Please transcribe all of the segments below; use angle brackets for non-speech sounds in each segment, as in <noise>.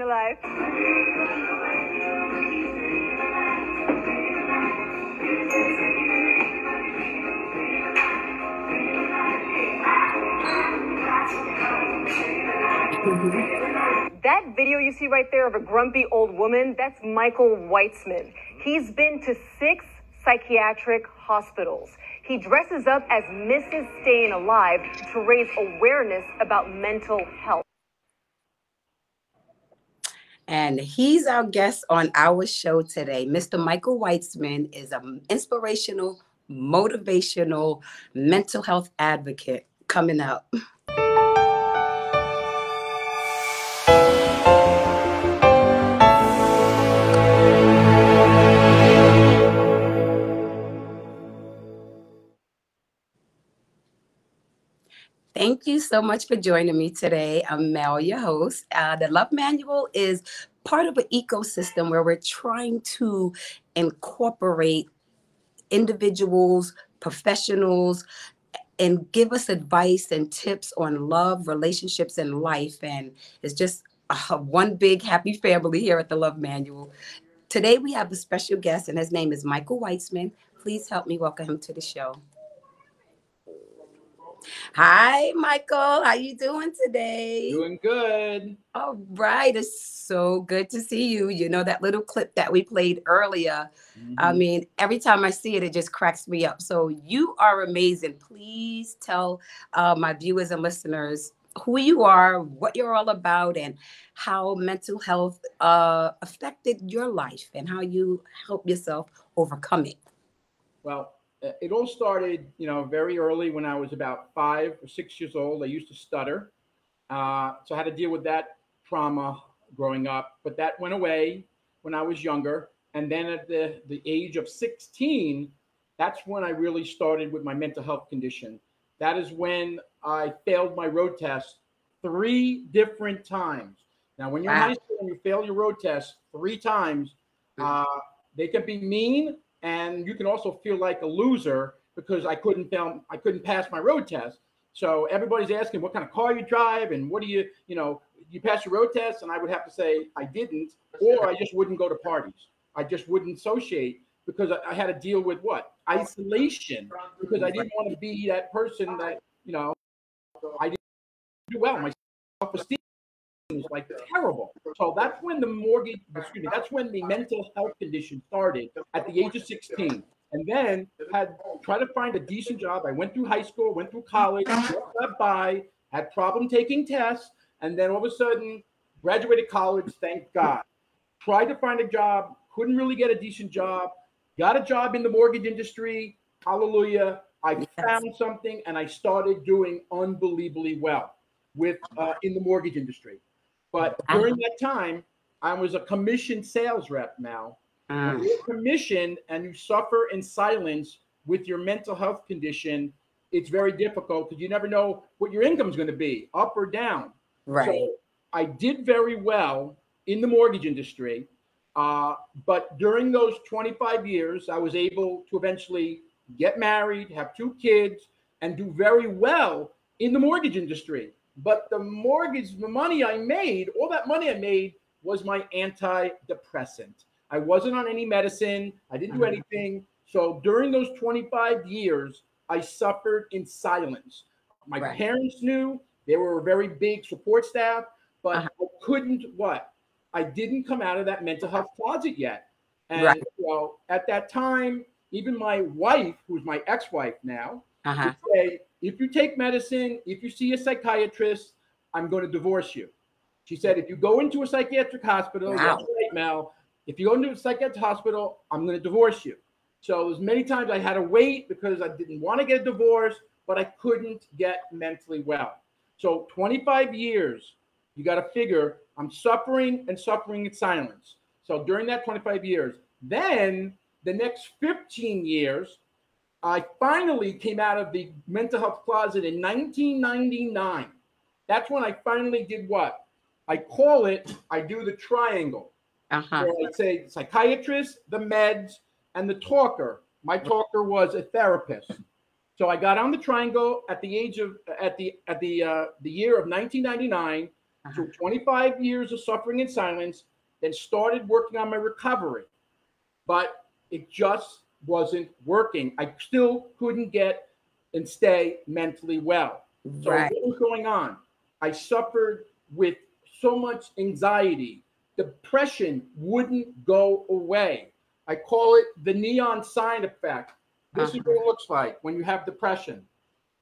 Staying Alive. That video you see right there of a grumpy old woman, that's Michael Weitzman. He's been to six psychiatric hospitals. He dresses up as Mrs. Staying Alive to raise awareness about mental health. And he's our guest on our show today. Mr. Michael Weitzman is an inspirational, motivational mental health advocate coming up. Thank you so much for joining me today. I'm Mel, your host. Uh, the Love Manual is part of an ecosystem where we're trying to incorporate individuals, professionals, and give us advice and tips on love, relationships, and life. And it's just uh, one big happy family here at the Love Manual. Today we have a special guest, and his name is Michael Weitzman. Please help me welcome him to the show. Hi, Michael. How you doing today? Doing good. All right. It's so good to see you. You know that little clip that we played earlier. Mm-hmm. I mean, every time I see it, it just cracks me up. So you are amazing. Please tell uh, my viewers and listeners who you are, what you're all about, and how mental health uh, affected your life and how you help yourself overcome it. Well, it all started, you know, very early when I was about five or six years old. I used to stutter. Uh, so I had to deal with that trauma growing up, but that went away when I was younger. And then at the, the age of 16, that's when I really started with my mental health condition. That is when I failed my road test three different times. Now, when you're wow. high school and you fail your road test three times, uh, they can be mean and you can also feel like a loser because I couldn't film, I couldn't pass my road test. So everybody's asking what kind of car you drive and what do you, you know, you pass your road test, and I would have to say I didn't, or I just wouldn't go to parties. I just wouldn't associate because I, I had to deal with what isolation because I didn't want to be that person that you know I didn't do well. My self esteem was like terrible. So that's when the mortgage, excuse me, that's when the mental health condition started at the age of 16. And then had tried to find a decent job. I went through high school, went through college, got by, had problem taking tests, and then all of a sudden graduated college, thank God. Tried to find a job, couldn't really get a decent job, got a job in the mortgage industry. Hallelujah. I found something and I started doing unbelievably well with uh, in the mortgage industry. But during that time, I was a commission sales rep now. When you're commissioned and you suffer in silence with your mental health condition, it's very difficult because you never know what your income is going to be, up or down. Right. So I did very well in the mortgage industry. Uh, but during those 25 years, I was able to eventually get married, have two kids, and do very well in the mortgage industry. But the mortgage, the money I made, all that money I made was my antidepressant. I wasn't on any medicine. I didn't do mm-hmm. anything. So during those 25 years, I suffered in silence. My right. parents knew they were a very big support staff, but uh-huh. I couldn't what? I didn't come out of that mental health closet yet. And right. so at that time, even my wife, who's my ex-wife now, uh-huh. would say, if you take medicine, if you see a psychiatrist, I'm going to divorce you. She said, if you go into a psychiatric hospital, wow. that's right, Mel. If you go into a psychiatric hospital, I'm going to divorce you. So there's many times I had to wait because I didn't want to get a divorce, but I couldn't get mentally well. So 25 years, you got to figure I'm suffering and suffering in silence. So during that 25 years, then the next 15 years, I finally came out of the mental health closet in 1999. That's when I finally did what? I call it, I do the triangle. Uh-huh. So I'd say psychiatrist, the meds, and the talker. My talker was a therapist. So I got on the triangle at the age of at the at the uh, the year of 1999. Uh-huh. So 25 years of suffering in silence, then started working on my recovery. But it just wasn't working. I still couldn't get and stay mentally well. So right. what was going on? I suffered with so much anxiety. Depression wouldn't go away. I call it the neon sign effect. This uh-huh. is what it looks like when you have depression.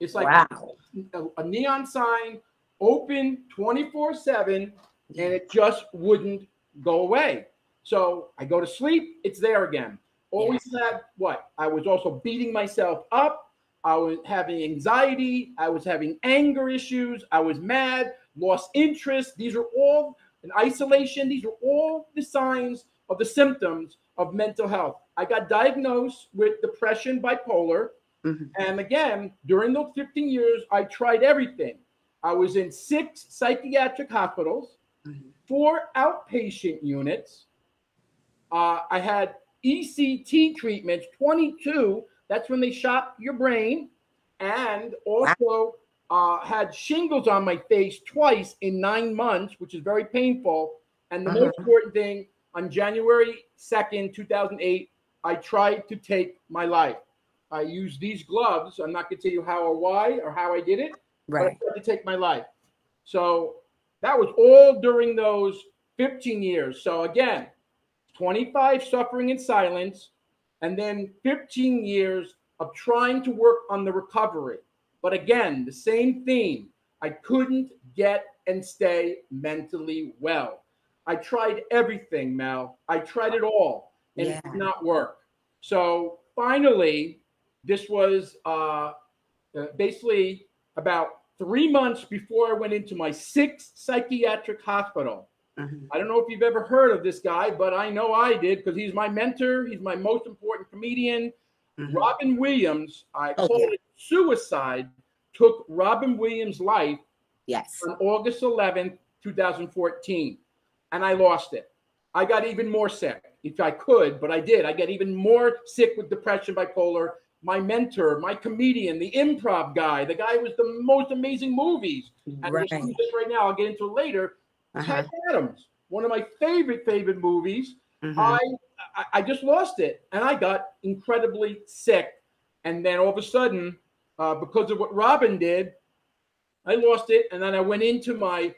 It's like wow. a, a neon sign open 24 7 and it just wouldn't go away. So I go to sleep, it's there again. Always had what? I was also beating myself up. I was having anxiety. I was having anger issues. I was mad, lost interest. These are all in isolation. These are all the signs of the symptoms of mental health. I got diagnosed with depression, bipolar. Mm-hmm. And again, during those 15 years, I tried everything. I was in six psychiatric hospitals, mm-hmm. four outpatient units. Uh, I had ECT treatments, 22. That's when they shot your brain. And also uh, had shingles on my face twice in nine months, which is very painful. And the uh-huh. most important thing, on January 2nd, 2008, I tried to take my life. I used these gloves. I'm not going to tell you how or why or how I did it. Right. But I tried to take my life. So that was all during those 15 years. So again, 25 suffering in silence, and then 15 years of trying to work on the recovery. But again, the same theme. I couldn't get and stay mentally well. I tried everything, Mel. I tried it all, and yeah. it did not work. So finally, this was uh, uh, basically about three months before I went into my sixth psychiatric hospital. Mm-hmm. I don't know if you've ever heard of this guy, but I know I did because he's my mentor. He's my most important comedian. Mm-hmm. Robin Williams, I okay. call it suicide, took Robin Williams' life yes. on August 11th, 2014. And I lost it. I got even more sick if I could, but I did. I get even more sick with depression, bipolar. My mentor, my comedian, the improv guy, the guy who was the most amazing movies. And right. this right now, I'll get into it later uh-huh. Adams, one of my favorite favorite movies. Mm-hmm. I, I I just lost it, and I got incredibly sick. And then all of a sudden, uh, because of what Robin did, I lost it, and then I went into my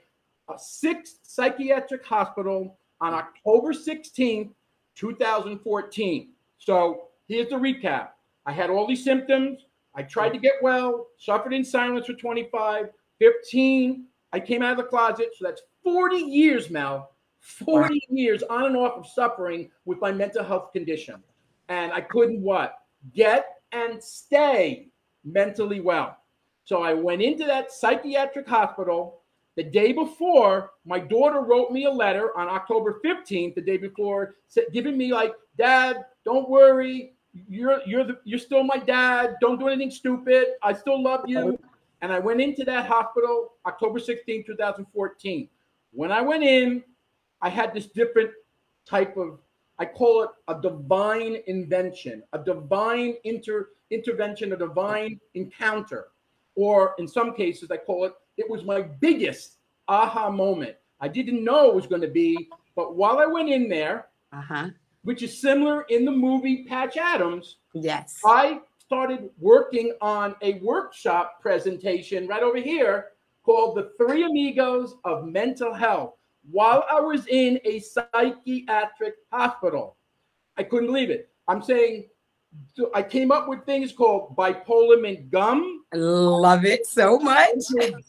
uh, sixth psychiatric hospital on October 16th, 2014. So here's the recap. I had all these symptoms. I tried to get well, suffered in silence for 25, 15. I came out of the closet. So that's 40 years, Mel, 40 wow. years on and off of suffering with my mental health condition. And I couldn't what? Get and stay mentally well. So I went into that psychiatric hospital the day before. My daughter wrote me a letter on October 15th, the day before, giving me like, Dad, don't worry. You're you're the, you're still my dad. Don't do anything stupid. I still love you. Oh. And I went into that hospital October 16, 2014. When I went in, I had this different type of, I call it a divine invention, a divine inter, intervention, a divine encounter. Or in some cases, I call it, it was my biggest aha moment. I didn't know it was going to be, but while I went in there, uh-huh. which is similar in the movie Patch Adams, yes, I started working on a workshop presentation right over here called The Three Amigos of Mental Health while I was in a psychiatric hospital. I couldn't believe it. I'm saying I came up with things called bipolar mint gum. I love it so much.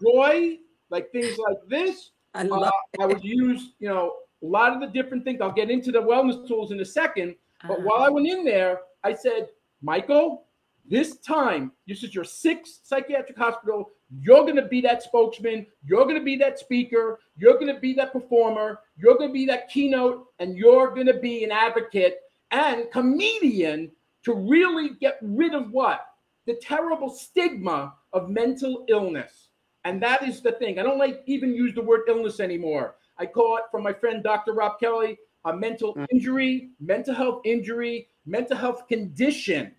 Joy, like things like this. I love uh, I would use, you know, a lot of the different things. I'll get into the wellness tools in a second. But uh-huh. while I went in there, I said, Michael, this time, this is your sixth psychiatric hospital. You're going to be that spokesman. You're going to be that speaker. You're going to be that performer. You're going to be that keynote, and you're going to be an advocate and comedian to really get rid of what? The terrible stigma of mental illness. And that is the thing. I don't like even use the word illness anymore. I call it from my friend Dr. Rob Kelly a mental mm. injury, mental health injury, mental health condition.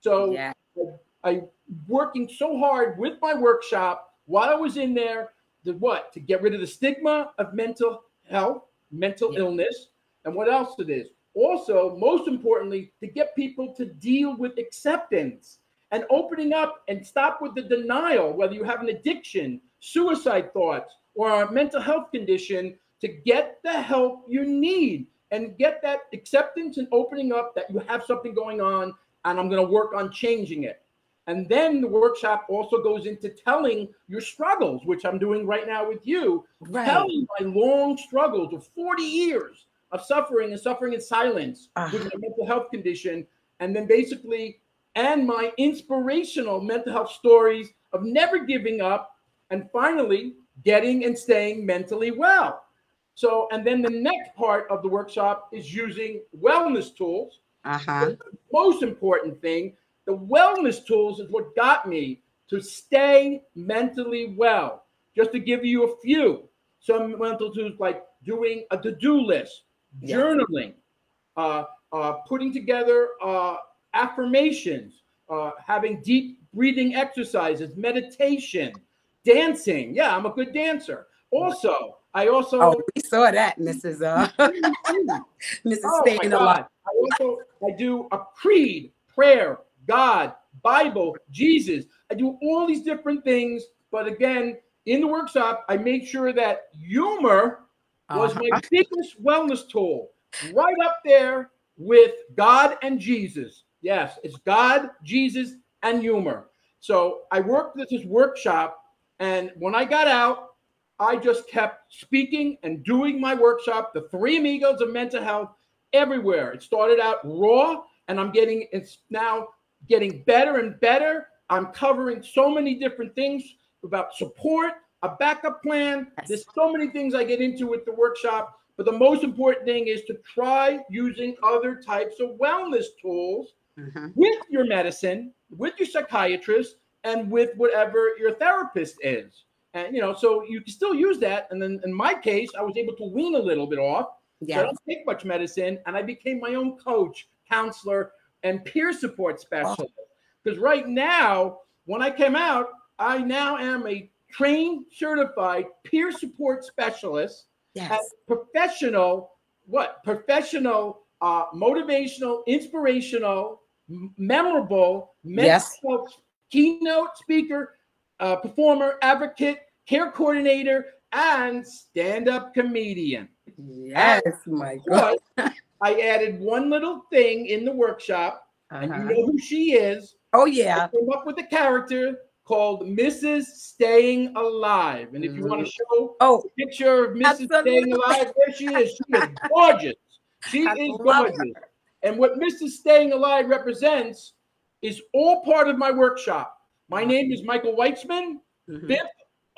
So yeah. I working so hard with my workshop while I was in there. to what? To get rid of the stigma of mental health, mental Yeah. illness, and what else it is. Also, most importantly, to get people to deal with acceptance and opening up and stop with the denial, whether you have an addiction, suicide thoughts, or a mental health condition, to get the help you need and get that acceptance and opening up that you have something going on and I'm going to work on changing it. And then the workshop also goes into telling your struggles, which I'm doing right now with you, Right. telling my long struggles of 40 years of suffering and suffering in silence Ah. with my mental health condition. And then basically, and my inspirational mental health stories of never giving up and finally getting and staying mentally well. So, and then the next part of the workshop is using wellness tools Uh-huh. most important thing the wellness tools is what got me to stay mentally well just to give you a few some mental tools like doing a to-do list Yeah. journaling uh, uh, putting together uh, affirmations uh, having deep breathing exercises meditation dancing yeah i'm a good dancer also i also Oh, we saw that, Mrs. Uh, <laughs> <laughs> Mrs. Oh Staying God. Alive. I also I do a creed, prayer, God, Bible, Jesus. I do all these different things, but again, in the workshop, I made sure that humor was Uh-huh. my biggest wellness tool, right up there with God and Jesus. Yes, it's God, Jesus, and humor. So I worked at this workshop, and when I got out, I just kept speaking and doing my workshop, the three amigos of mental health, everywhere. It started out raw, and I'm getting it's now getting better and better. I'm covering so many different things about support, a backup plan. Yes. There's so many things I get into with the workshop, but the most important thing is to try using other types of wellness tools Mhm. with your medicine, with your psychiatrist, and with whatever your therapist is. And you know, so you can still use that. And then in my case, I was able to wean a little bit off. So I don't take much medicine, and I became my own coach, counselor, and peer support specialist. Because right now, when I came out, I now am a trained, certified peer support specialist Yes. professional, what? Professional, uh, motivational, inspirational, memorable, Yes. keynote speaker, uh, performer, advocate, care coordinator, and stand-up comedian. Yes, my God. <laughs> I added one little thing in the workshop, and you Uh-huh. know who she is. Oh, yeah. I came up with a character called Mrs. Staying Alive. And if you want to show Oh, a picture of Mrs. Absolutely. Staying Alive, there she is. She is <laughs> gorgeous. She I is gorgeous. And what Mrs. Staying Alive represents is all part of my workshop. My name is Michael Weitzman. mhm. Bip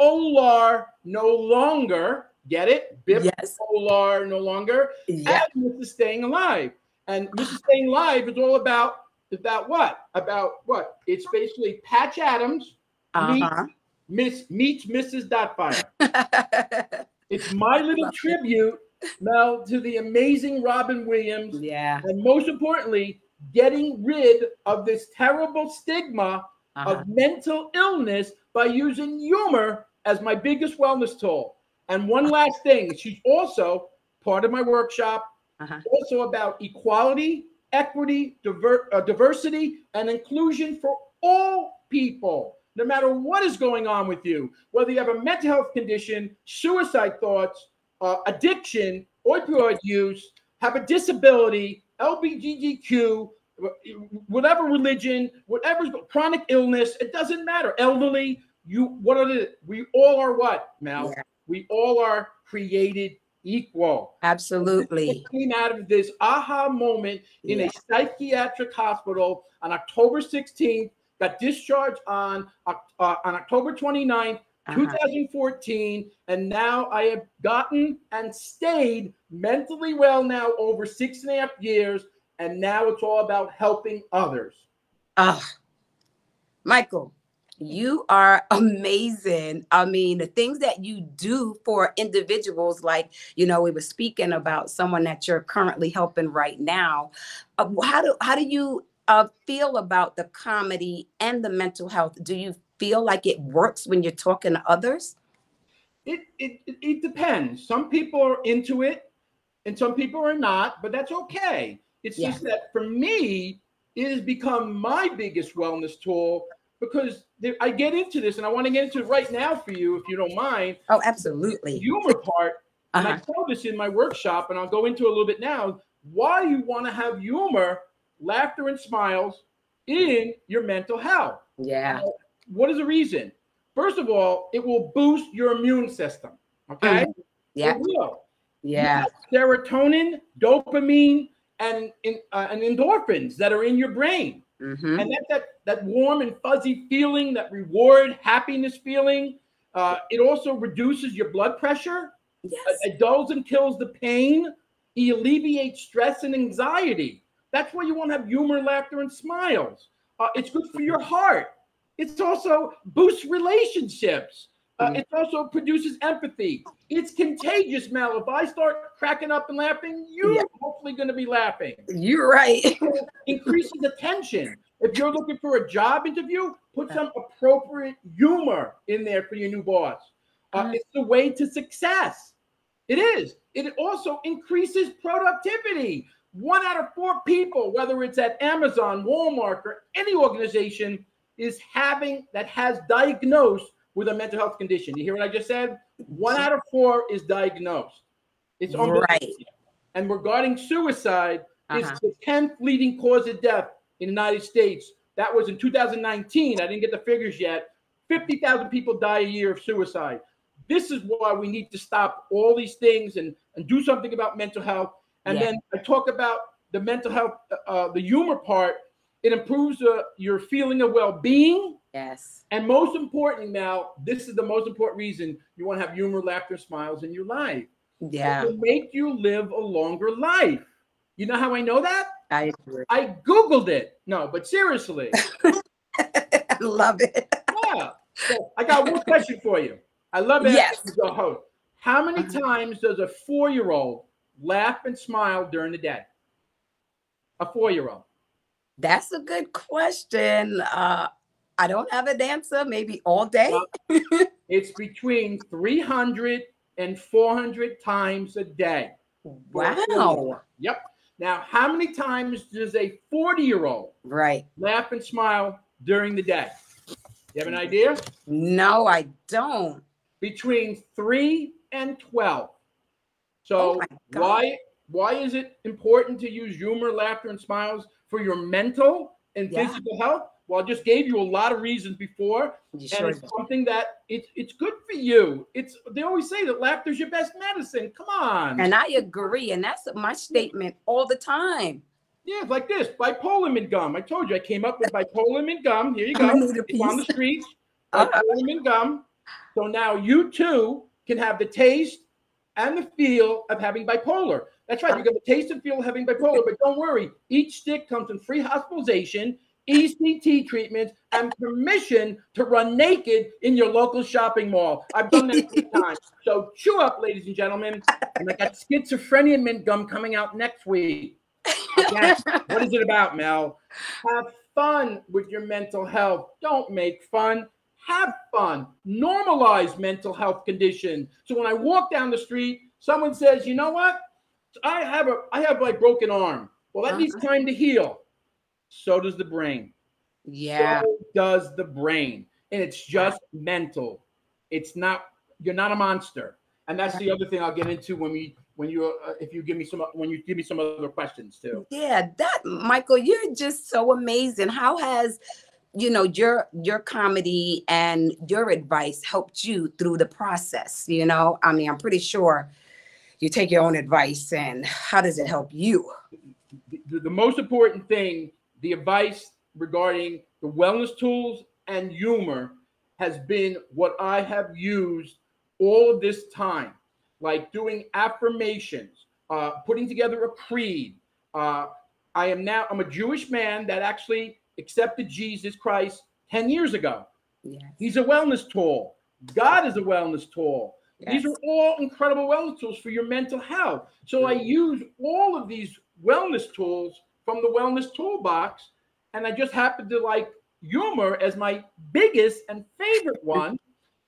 Olar no longer. Get it? Bip yes. Olar no longer Yeah. and Mrs. Staying Alive. And <gasps> Mrs. Staying Alive is all about about what? About what? It's basically Patch Adams Uh-huh. Miss meets Mrs. Doubtfire. <laughs> It's my little tribute, now to the amazing Robin Williams, yeah. and most importantly, getting rid of this terrible stigma Uh-huh. of mental illness by using humor as my biggest wellness tool. And one last thing, she's also part of my workshop, Uh-huh. also about equality, equity, diver- uh, diversity, and inclusion for all people, no matter what is going on with you, whether you have a mental health condition, suicide thoughts, uh, addiction, opioid use, have a disability, LBGTQ, whatever religion, whatever chronic illness, it doesn't matter. Elderly, you what are the we all are what, Mal? Yeah. We all are created equal. Absolutely. Came out of this aha moment in Yeah. a psychiatric hospital on October 16th, got discharged on uh, on October 29th, Uh-huh. 2014, and now I have gotten and stayed mentally well now over six and a half years, and now it's all about helping others. Ah, Michael, you are amazing. I mean, the things that you do for individuals, like, you know, we were speaking about someone that you're currently helping right now. Uh, how do how do you uh, feel about the comedy and the mental health? Do you feel like it works when you're talking to others? It, it it depends. Some people are into it, and some people are not. But that's okay. It's Yeah. just that for me, it has become my biggest wellness tool because there, I get into this, and I want to get into it right now for you, if you don't mind. Oh, The absolutely. humor part, and I Uh-huh. tell this in my workshop, and I'll go into a little bit now. Why you want to have humor, laughter, and smiles in your mental health? Yeah. What is the reason? First of all, it will boost your immune system. Okay. Yeah. It will. Yeah. Serotonin, dopamine, and in, uh, and endorphins that are in your brain, hmm and that that that warm and fuzzy feeling, that reward, happiness feeling. Uh, it also reduces your blood pressure. Yes. It dulls and kills the pain. It alleviates stress and anxiety. That's why you want to have humor, laughter, and smiles. Uh, it's good for your heart. It's also boosts relationships. Uh. It also produces empathy. It's contagious, Mel. If I start cracking up and laughing, you're Yeah. hopefully going to be laughing. You're right. <laughs> Increases attention. If you're looking for a job interview, put some appropriate humor in there for your new boss. Uh, Mhm. It's the way to success. It is. It also increases productivity. One out of four people, whether it's at Amazon, Walmart, or any organization, is having that has diagnosed with a mental health condition. You hear what I just said? One out of four is diagnosed. It's. Right. And regarding suicide, Uh-huh. it's the 10th leading cause of death in the United States. That was in 2019. I didn't get the figures yet. 50,000 people die a year of suicide. This is why we need to stop all these things and, and do something about mental health. And Yeah. then I talk about the mental health, uh, the humor part. It improves uh, your feeling of well being. Yes. And most important now, this is the most important reason you want to have humor, laughter, smiles in your life. Yeah. It will make you live a longer life. You know how I know that? I agree. I Googled it. No, but seriously. I <laughs> love it. Yeah. So I got one question for you. I love it. Yes. you, the host. How many Uh-huh. times does a four year old laugh and smile during the day? A four year old. That's a good question. Uh, I don't have a dancer, Maybe all day. <laughs> It's between 300 and 400 times a day. Wow. Yep. Now, how many times does a 40 year old Right. laugh and smile during the day? You have an idea? No, I don't. Between three and 12. Oh So, God. why why is it important to use humor, laughter, and smiles for your mental and Yeah. physical health? Well, I just gave you a lot of reasons before, You and sure it's something that it's it's good for you. It's they always say that laughter's your best medicine. Come on. And I agree. And that's my statement all the time. Yeah, like this bipolar mint gum. I told you I came up with bipolar mint gum. Here you <laughs> go. gonna need a It's on the streets. <laughs> Uh-huh. Bipolar mint gum. So now you too can have the taste and the feel of having bipolar. That's right. You got the taste and feel of having bipolar, but don't worry. Each stick comes in free hospitalization, ECT treatments, and permission to run naked in your local shopping mall. I've done that three <laughs> times. So chew up, ladies and gentlemen. And I got schizophrenia mint gum coming out next week. Yes. What is it about, Mel? Have fun with your mental health. Don't make fun. Have fun. Normalize mental health condition. So when I walk down the street, someone says, "You know what? I have a I have my broken arm. Well, that uh-huh. needs time to heal. So does the brain. yeah. So does the brain. And it's just mental. It's not you're not a monster. And that's the other thing I'll get into when we when you uh, if you give me some when you give me some other questions too. Yeah, that Michael, you're just so amazing. How has you know your your comedy and your advice helped you through the process? You know, I mean, I'm pretty sure you take your own advice, and how does it help you? the, the most important thing, the advice regarding the wellness tools and humor has been what I have used all of this time, like doing affirmations, uh, putting together a creed. Uh, I am now, I'm a Jewish man that actually accepted Jesus Christ 10 years ago. Yes. He's a wellness tool. God is a wellness tool. These are all incredible wellness tools for your mental health. So I use all of these wellness tools from the wellness toolbox, and I just happen to like humor as my biggest and favorite <laughs> one.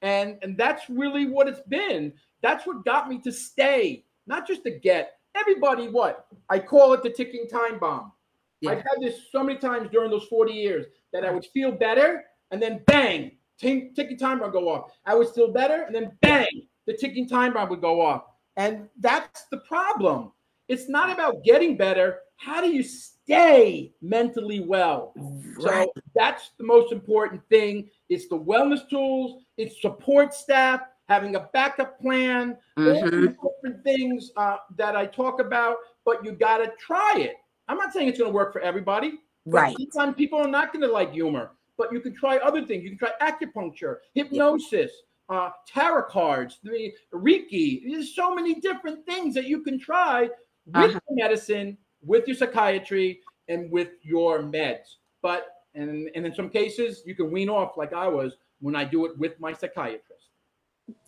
And and that's really what it's been. That's what got me to stay, not just to get. Everybody, what? I call it the ticking time bomb. Yeah. I've had this so many times during those 40 years that I would feel better and then bang, ting, ticking time bomb go off. I would feel better and then bang, the ticking time bomb would go off. And that's the problem. It's not about getting better. How do you stay mentally well? Right. So that's the most important thing. It's the wellness tools, it's support staff, having a backup plan, all Mhm. these different things uh, that I talk about, but you got to try it. I'm not saying it's going to work for everybody. Right. Sometimes people are not going to like humor, but you can try other things. You can try acupuncture, hypnosis, uh, tarot cards, the Reiki. There's so many different things that you can try with Uh-huh. your medicine, with your psychiatry, and with your meds. But and and in some cases, you can wean off like I was when I do it with my psychiatrist.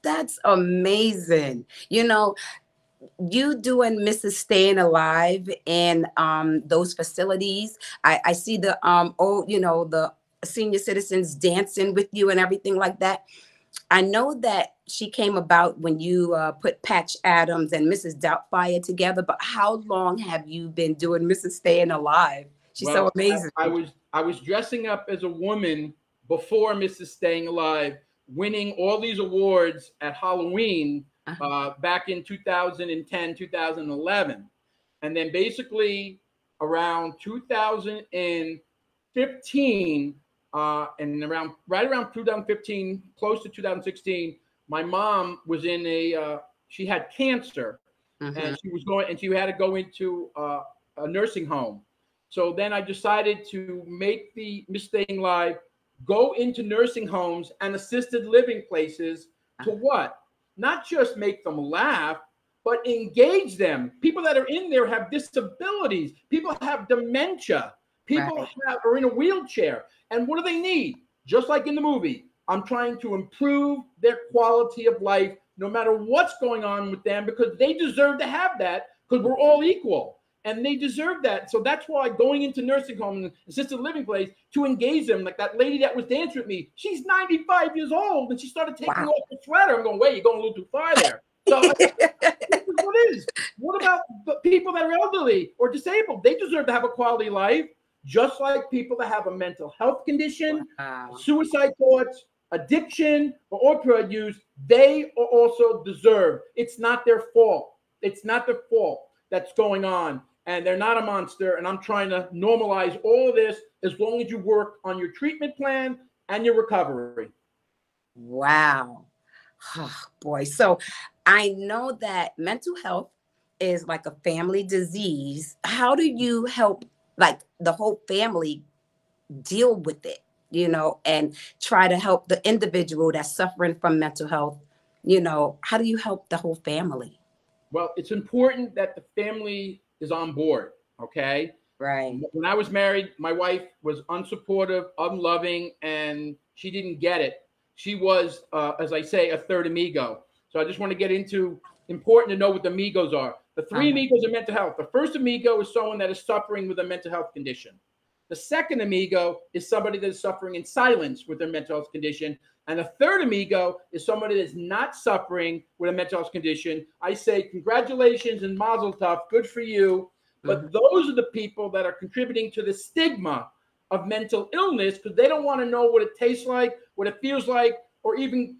That's amazing. You know, you doing Mrs. Staying Alive in um, those facilities. I, I see the um oh, you know, the senior citizens dancing with you and everything like that. I know that she came about when you uh, put Patch Adams and Mrs. Doubtfire together, but how long have you been doing Mrs. Staying Alive? She's so Well, I- amazing. I, was I was dressing up as a woman before Mrs. Staying Alive, winning all these awards at Halloween Uh-huh. uh, back in 2010, 2011, and then basically around 2015, uh, and around right around 2015, close to 2016, my mom was in a uh, she had cancer Mhm. and she was going and she had to go into uh, a nursing home. So then I decided to make the Staying Live go into nursing homes and assisted living places to what? Not just make them laugh, but engage them. People that are in there have disabilities. People have dementia. People Right. have, are in a wheelchair. And what do they need? Just like in the movie, I'm trying to improve their quality of life no matter what's going on with them because they deserve to have that because we're all equal and they deserve that. So that's why going into nursing home and assisted living place to engage them, like that lady that was dancing with me, she's 95 years old and she started taking Wow. off the sweater. I'm going, wait, you're going a little too far there. So <laughs> what is? what. What about the people that are elderly or disabled? They deserve to have a quality life, just like people that have a mental health condition, Wow. suicide thoughts, addiction, or opioid use, they are also deserve. It's not their fault. It's not their fault that's going on. And they're not a monster. And I'm trying to normalize all of this as long as you work on your treatment plan and your recovery. Wow. Oh, boy. So I know that mental health is like a family disease. How do you help like the whole family deal with it, you know, and try to help the individual that's suffering from mental health? You know, how do you help the whole family? Well, it's important that the family is on board. Okay. Right. When I was married, my wife was unsupportive, unloving, and she didn't get it. She was, uh, as I say, a third amigo. So I just want to get into important to know what the amigos are. The 3 Uh-huh. amigos of mental health. The first amigo is someone that is suffering with a mental health condition. The second amigo is somebody that is suffering in silence with their mental health condition. And the third amigo is somebody that is not suffering with a mental health condition. I say, congratulations and mazel tov, good for you. But those are the people that are contributing to the stigma of mental illness because they don't want to know what it tastes like, what it feels like, or even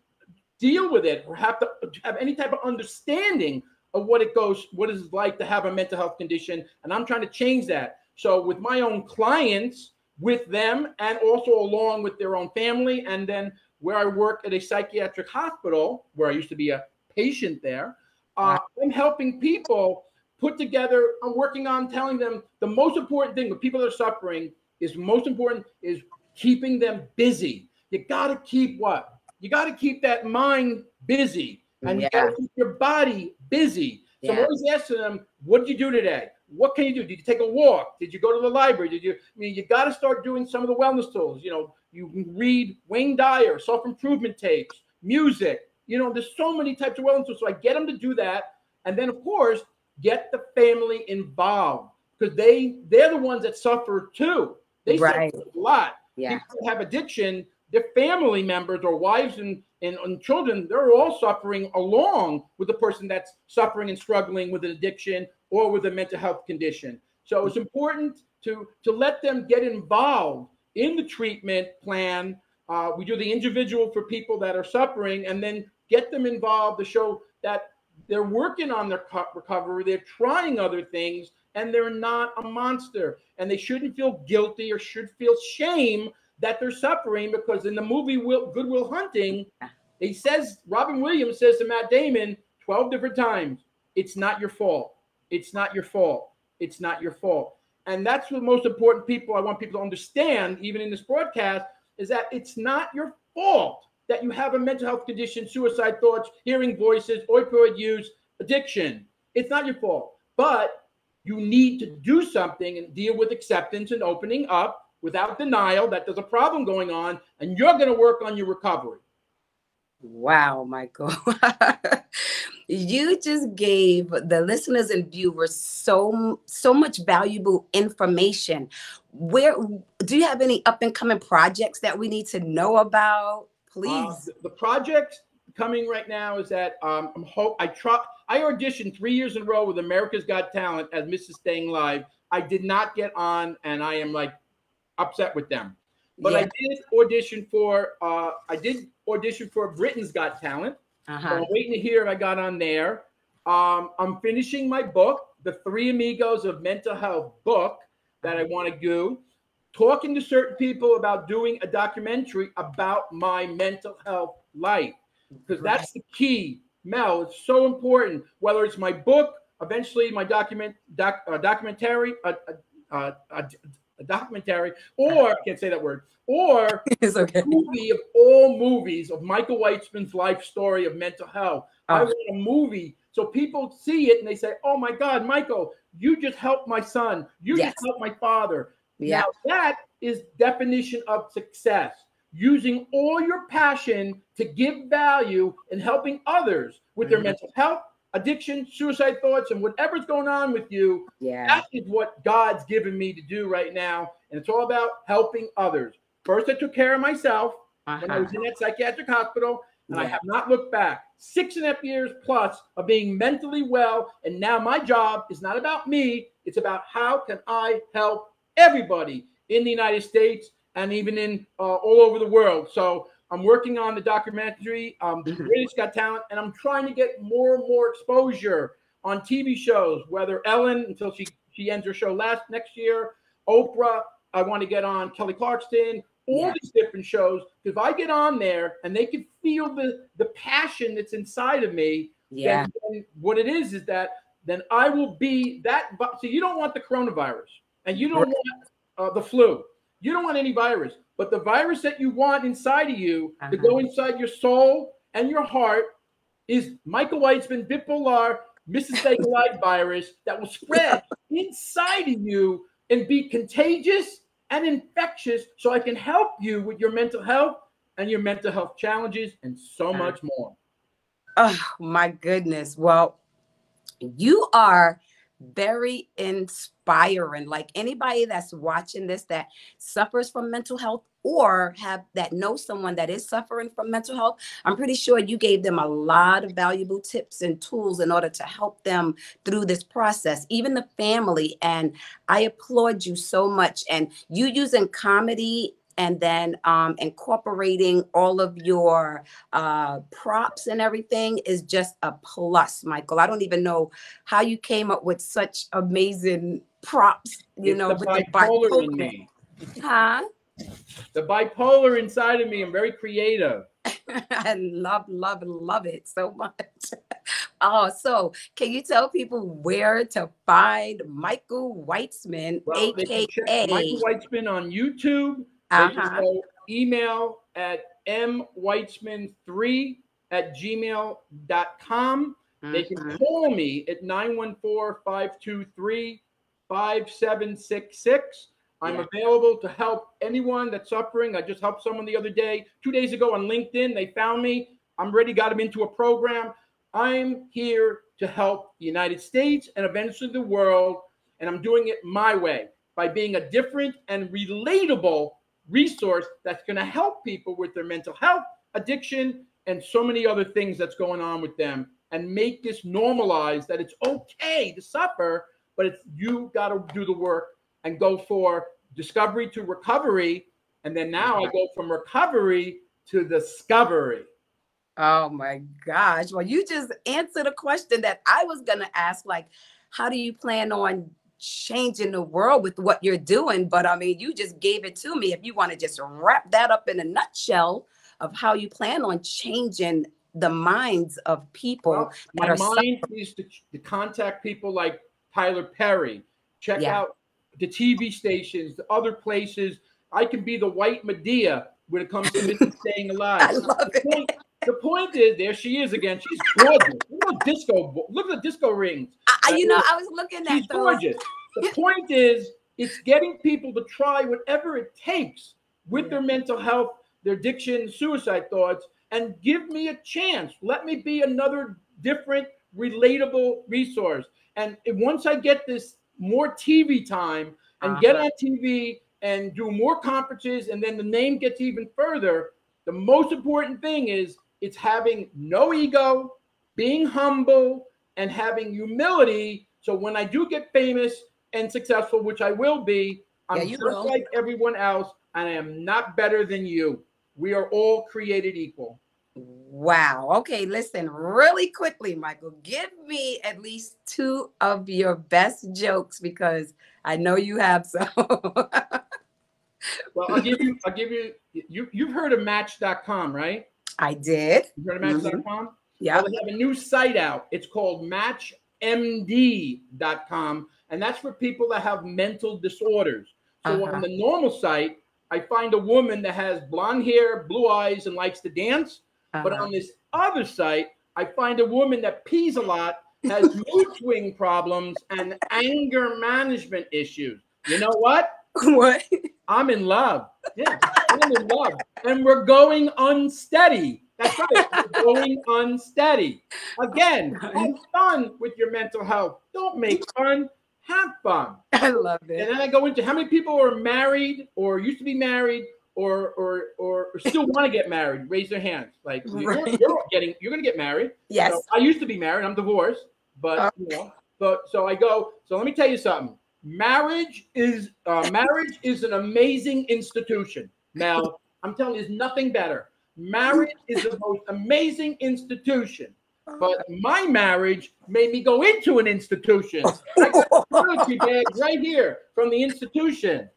deal with it or have to have any type of understanding of what it goes, what it's like to have a mental health condition. And I'm trying to change that. So with my own clients, with them, and also along with their own family, and then where I work at a psychiatric hospital, where I used to be a patient there, uh, I'm helping people put together. I'm working on telling them the most important thing with people that are suffering is most important is keeping them busy. You got to keep what? You got to keep that mind busy, and you gotta keep your body busy. So I'm always asking them, "What did you do today? What can you do? Did you take a walk? Did you go to the library? Did you? I mean, you got to start doing some of the wellness tools. You know, you can read Wayne Dyer, self improvement tapes, music. You know, there's so many types of wellness tools. So I get them to do that, and then of course get the family involved because they they're the ones that suffer too. They Right. suffer a lot. Yeah. People have addiction their family members or wives and, and, and children, they're all suffering along with the person that's suffering and struggling with an addiction or with a mental health condition. So it's important to, to let them get involved in the treatment plan. Uh, we do the individual for people that are suffering and then get them involved to show that they're working on their recovery, they're trying other things, and they're not a monster. And they shouldn't feel guilty or should feel shame that they're suffering because in the movie Will, Good Will Hunting, he says, Robin Williams says to Matt Damon 12 different times, it's not your fault. It's not your fault. It's not your fault. And that's what most important people I want people to understand, even in this broadcast, is that it's not your fault that you have a mental health condition, suicide thoughts, hearing voices, opioid use, addiction. It's not your fault. But you need to do something and deal with acceptance and opening up without denial that there's a problem going on and you're going to work on your recovery. Wow, Michael. <laughs> you just gave the listeners and viewers so so much valuable information. Where do you have any up and coming projects that we need to know about? Please. Uh, the project coming right now is that um, I'm hope I try I auditioned three years in a row with America's Got Talent as Mrs. Staying Live. I did not get on, and I am like upset with them. But yeah. I did audition for uh, I did audition for Britain's Got Talent. Uh-huh. So I'm waiting to hear if I got on there. Um, I'm finishing my book, The Three Amigos of Mental Health book that I want to do. Talking to certain people about doing a documentary about my mental health life because right. that's the key. Mel, it's so important. Whether it's my book, eventually my document doc, uh, documentary, uh, uh, uh a documentary, or I can't say that word, or <laughs> it's okay. a movie of all movies of Michael Weitzman's life story of mental health. Oh. I want a movie so people see it and they say, "Oh my God, Michael, you just helped my son. You yes. just helped my father." Yeah. Now that is definition of success. Using all your passion to give value and helping others with mm-hmm. their mental health, addiction, suicide thoughts, and whatever's going on with you. Yeah. That is what God's given me to do right now. And it's all about helping others. First, I took care of myself uh-huh. when I was in that psychiatric hospital, and yeah. I have not looked back. Six and a half years plus of being mentally well. And now my job is not about me, it's about how can I help everybody in the United States and even in uh, all over the world. So I'm working on the documentary, um, The mm-hmm. British Got Talent, and I'm trying to get more and more exposure on TV shows, whether Ellen until she she ends her show last next year, Oprah. I want to get on Kelly Clarkson, all yeah. these different shows. If I get on there and they can feel the the passion that's inside of me, yeah. Then, then what it is is that then I will be that. So you don't want the coronavirus, and you don't right. want uh, the flu. You don't want any virus. But the virus that you want inside of you uh-huh. to go uh-huh. inside your soul and your heart is Michael Weitzman bipolar Mrs. Live virus that will spread <laughs> inside of you and be contagious and infectious so I can help you with your mental health and your mental health challenges and so uh-huh. much more. Oh my goodness. Well, you are very inspiring. Like anybody that's watching this that suffers from mental health or have that know someone that is suffering from mental health, I'm pretty sure you gave them a lot of valuable tips and tools in order to help them through this process, even the family. And I applaud you so much. And you using comedy and then um, incorporating all of your uh, props and everything is just a plus, Michael. I don't even know how you came up with such amazing props. You it's know, the bipolar the bipolar. in me. Huh? The bipolar inside of me. I'm very creative. <laughs> I love, love, love it so much. <laughs> Oh, so can you tell people where to find Michael Weitzman, well, aka Michael Weitzman on YouTube? Uh-huh. email at mweitzman3 at gmail.com. Mm-hmm. They can mm-hmm. call me at 914-523-5766. I'm yeah. available to help anyone that's suffering. I just helped someone the other day, two days ago on LinkedIn. They found me. I'm ready, got them into a program. I'm here to help the United States and eventually the world. And I'm doing it my way by being a different and relatable resource that's going to help people with their mental health, addiction, and so many other things that's going on with them and make this normalize that it's okay to suffer, but it's you got to do the work and go for discovery to recovery. And then now I go from recovery to discovery. Oh my gosh. Well, you just answered a question that I was going to ask like, how do you plan on changing the world with what you're doing? But I mean, you just gave it to me. If you want to just wrap that up in a nutshell of how you plan on changing the minds of people. Well, my mind is to, to, contact people like Tyler Perry, check yeah. out the TV stations, the other places. I can be the white Madea when it comes to <laughs> staying alive. I love the point. The point is, there she is again. She's gorgeous. Look at disco. Look at the disco rings. I, you know, I was looking at. She's those. gorgeous. The <laughs> point is, it's getting people to try whatever it takes with their mental health, their addiction, suicide thoughts, and give me a chance. Let me be another different, relatable resource. And once I get this more TV time and uh-huh. get on TV and do more conferences, and then the name gets even further, the most important thing is it's having no ego, being humble, and having humility. So when I do get famous and successful, which I will be, I'm yeah, just will. like everyone else, and I am not better than you. We are all created equal. Wow. Okay, listen, really quickly, Michael, give me at least two of your best jokes because I know you have some. well, I'll give <laughs> you, I'll give you, you, you've heard of Match.com, right? I did. You heard of Match.com? Mm-hmm. Yeah. Well, they have a new site out. It's called MatchMD.com, and that's for people that have mental disorders. So uh-huh. on the normal site, I find a woman that has blonde hair, blue eyes, and likes to dance. Uh-huh. But on this other site, I find a woman that pees a lot, has <laughs> mood swing problems, and anger management issues. You know what? What? I'm in love. Yeah, I'm in love. And we're going unsteady. That's right. We're going unsteady. Again, have fun with your mental health. Don't make fun. Have fun. I love it. And then I go into how many people are married or used to be married or or or, still <laughs> want to get married raise their hands. Like right. you're, you're, getting you're gonna get married. Yes. so i used to be married i'm divorced but uh, you know but so i go so let me tell you something. Marriage is uh, marriage is an amazing institution. Now <laughs> i'm telling you there's nothing better. Marriage is the most amazing institution but my marriage made me go into an institution. I got <laughs> bag right here from the institution.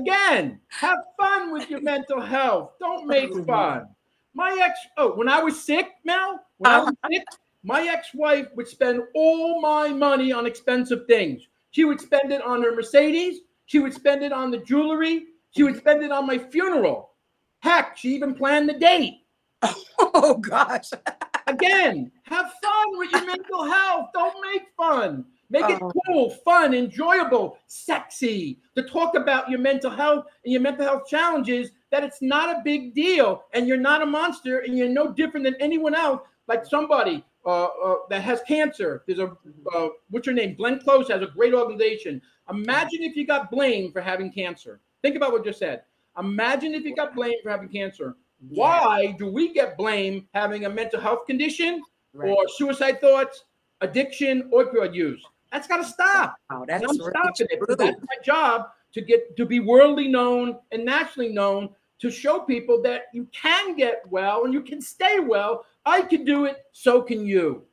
Again, have fun with your mental health. Don't make fun. My ex, oh, when I was sick, Mel, when I was uh-huh. sick, my ex-wife would spend all my money on expensive things. She would spend it on her Mercedes. She would spend it on the jewelry. She would spend it on my funeral. Heck, she even planned the date. <laughs> Oh gosh. <laughs> Again, have fun with your mental health. Don't make fun. Make it oh. cool, fun, enjoyable, sexy to talk about your mental health and your mental health challenges, that it's not a big deal and you're not a monster and you're no different than anyone else. Like somebody uh, uh, that has cancer. There's a, uh, what's your name? Glenn Close has a great organization. Imagine if you got blamed for having cancer. Think about what you said. Imagine if you got blamed for having cancer. Why do we get blamed having a mental health condition right. or suicide thoughts, addiction, opioid use? That's got to stop. Oh, that's I'm stopping it. That's my job to get to be worldly known and nationally known to show people that you can get well and you can stay well. I can do it, so can you.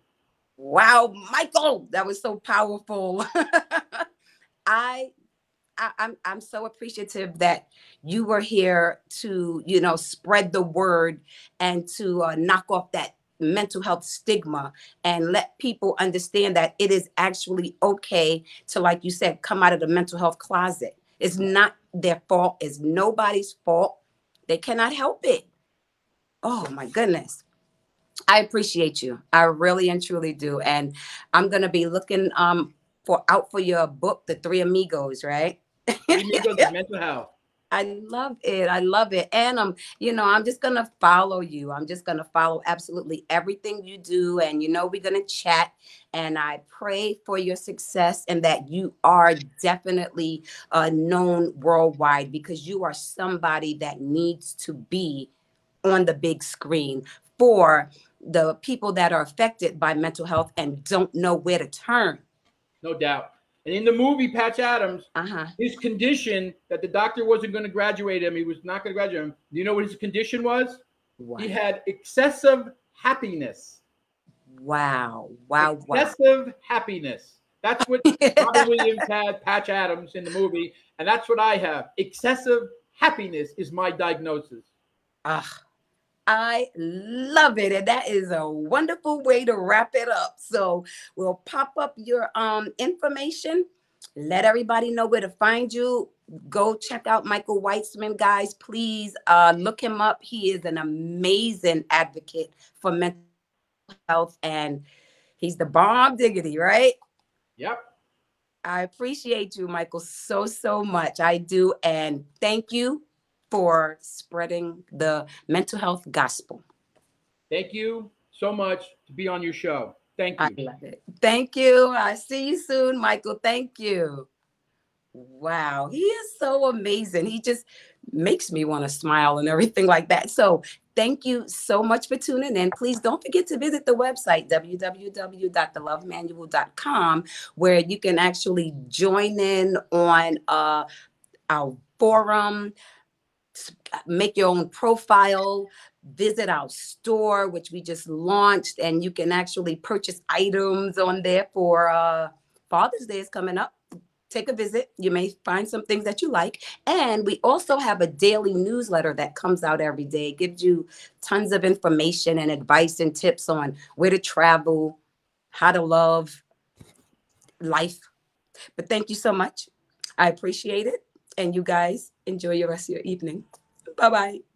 Wow, Michael, that was so powerful. <laughs> I, I I'm I'm so appreciative that you were here to, you know, spread the word and to uh, knock off that mental health stigma and let people understand that it is actually okay to, like you said, come out of the mental health closet. It's not their fault, it's nobody's fault. They cannot help it. Oh my goodness. I appreciate you. I really and truly do. And I'm gonna be looking um for out for your book, The Three Amigos, right? Three Amigos Mental Health. I love it. I love it. And I'm, you know, I'm just gonna follow you. I'm just gonna follow absolutely everything you do. And you know, we're gonna chat. And I pray for your success and that you are definitely uh, known worldwide because you are somebody that needs to be on the big screen for the people that are affected by mental health and don't know where to turn. No doubt. And in the movie, Patch Adams, Uh-huh. his condition that the doctor wasn't going to graduate him, he was not going to graduate him. Do you know what his condition was? Wow. He had excessive happiness. Wow. Wow. Wow. Excessive happiness. That's what <laughs> Robin Williams had, Patch Adams in the movie, and that's what I have. Excessive happiness is my diagnosis. Ah, I love it. And that is a wonderful way to wrap it up. So we'll pop up your um information. Let everybody know where to find you. Go check out Michael Weitzman, guys. Please uh, look him up. He is an amazing advocate for mental health, and he's the bomb diggity, right? Yep. I appreciate you, Michael, so, so much. I do. And thank you for spreading the mental health gospel. Thank you so much to be on your show. Thank you. I love it. Thank you. I see you soon, Michael. Thank you. Wow, he is so amazing. He just makes me want to smile and everything like that. So, thank you so much for tuning in. Please don't forget to visit the website www.thelovemanual.com where you can actually join in on uh, our forum, make your own profile, visit our store, which we just launched, and you can actually purchase items on there for uh, Father's Day is coming up. Take a visit. You may find some things that you like. And we also have a daily newsletter that comes out every day. Gives you tons of information and advice and tips on where to travel, how to love life. But thank you so much. I appreciate it. And you guys enjoy your rest of your evening. Bye bye.